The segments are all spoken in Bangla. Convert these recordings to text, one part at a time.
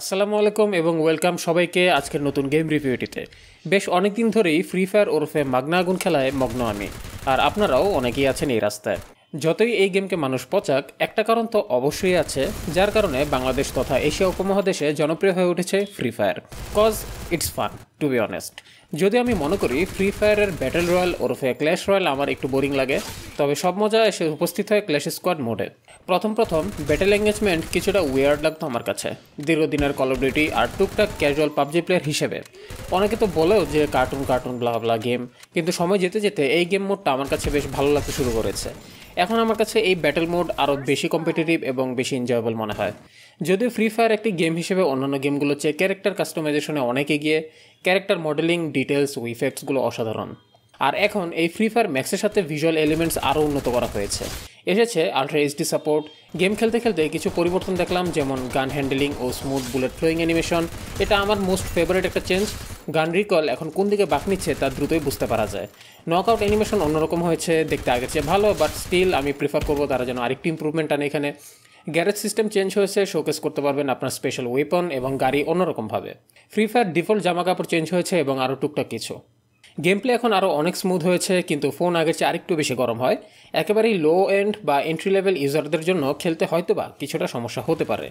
আসসালামু আলাইকুম এবং ওয়েলকাম সবাইকে আজকের নতুন গেম রিভিউটিতে বেশ অনেক দিন ধরেই ফ্রি ফায়ার ওরফে মাগনা আগুন খেলায় মগ্ন আমি, আর আপনারাও অনেকেই আছেন এই রাস্তায়। যতই এই গেমকে মানুষ পচাক, একটা কারণ তো অবশ্যই আছে, যার কারণে বাংলাদেশ তথা এশিয়া উপমহাদেশে জনপ্রিয় হয়ে উঠেছে Free Fire cause it's fun to be honest যদি আমি মনে করি ফ্রি ফায়ারের ব্যাটেল রয়্যাল ওরফে ক্ল্যাশ রয়্যাল আমার একটু বোরিং লাগে, তবে সব মজা এসে উপস্থিত হয় ক্ল্যাশ স্কোয়াড মোডে প্রথম প্রথম ব্যাটেল এঙ্গেজমেন্ট কিছুটা উইয়ার্ড লাগতো আমার কাছে। দীর্ঘদিনের কল অফ ডিউটি আর টুকটাক ক্যাজুয়াল পাবজি প্লেয়ার হিসেবে। অনেকে তো বলেও যে cartoon cartoon blah blah game কিন্তু সময় যেতে যেতে এই গেম মোডটা আমার কাছে বেশ ভালো লাগতে শুরু করেছে। এখন আমার কাছে এই ব্যাটেল মোড আরও বেশি কম্পিটিটিভ এবং বেশি এনজয়েবল মনে হয়। যদিও ফ্রি ফায়ার একটি গেম হিসেবে অন্যান্য গেমগুলো চেয়ে ক্যারেক্টার কাস্টমাইজেশনে অনেক এগিয়ে ক্যারেক্টার মডেলিং ডিটেলস ও ইফেক্টসগুলো অসাধারণ। আর এখন এই ফ্রি ফায়ার ম্যাক্সের সাথে ভিজুয়াল এলিমেন্টস আরও উন্নত করা হয়েছে। এসেছে আলট্রা এইচডি সাপোর্ট গেম খেলতে খেলতে কিছু পরিবর্তন দেখলাম, যেমন গান হ্যান্ডেলিং ও স্মুথ বুলেট ফ্লোয়িং অ্যানিমেশন এটা আমার মোস্ট ফেভারিট একটা চেঞ্জ গান রিকল এখন কোন দিকে বাক নিচ্ছে তা দ্রুতই বুঝতে পারা যায়। নক আউট অ্যানিমেশন অন্যরকম হয়েছে, দেখতে আগের চেয়ে ভালো বাট স্টিল আমি প্রিফার করব তারা যেন আরেকটি ইম্প্রুভমেন্ট আনে এখানে। গ্যারেজ সিস্টেম চেঞ্জ হয়েছে শোকেস করতে পারবেন আপনার স্পেশাল ওয়েপন এবং গাড়ি অন্যরকমভাবে। ফ্রি ফায়ার ডিফল্ট জামা কাপড় চেঞ্জ হয়েছে এবং আরও টুকটাক কিছু। গেম প্লে এখন আরও অনেক স্মুথ হয়েছে, কিন্তু ফোন আগের চেয়ে আরেকটু বেশি গরম হয়। একেবারেই লো এন্ড বা এন্ট্রি লেভেল ইউজারদের জন্য খেলতে হয়তো বা কিছুটা সমস্যা হতে পারে।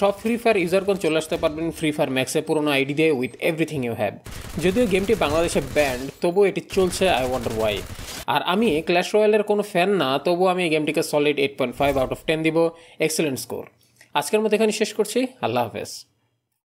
সব ফ্রি ফায়ার ইউজারগণ চলে আসতে পারবেন ফ্রি ফায়ার ম্যাক্সে পুরোনো আইডি দিয়ে উইথ এভরিথিং ইউ হ্যাভ যদিও গেমটি বাংলাদেশে ব্যান্ড তবুও এটি চলছে আই ওয়ান্ডার ওয়াই আর আমি ক্ল্যাশ রয়্যালের কোনো ফ্যান না, তবুও আমি এই গেমটিকে solid eight point five out of ten দিব। এক্সেলেন্ট স্কোর আজকের মতো এখানে শেষ করছি। আল্লাহ হাফেজ।